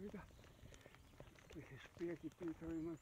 schon wieder. Dieses Biergebiet habe ich immer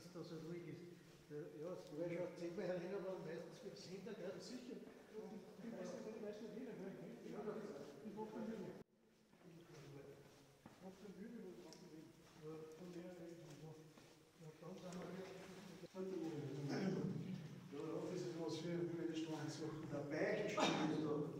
dass da so ruhig ist. Äh, ja, es war schon zehnmal herein, aber meistens wird es hinterher sicher. Die meisten von den meisten Wiener hören. Ich habe den Bock von Hügel. Bock von Hügel und Bock von Wien. Von der Ja, das ist was für eine Straße. Der Beichtstuhl ist da.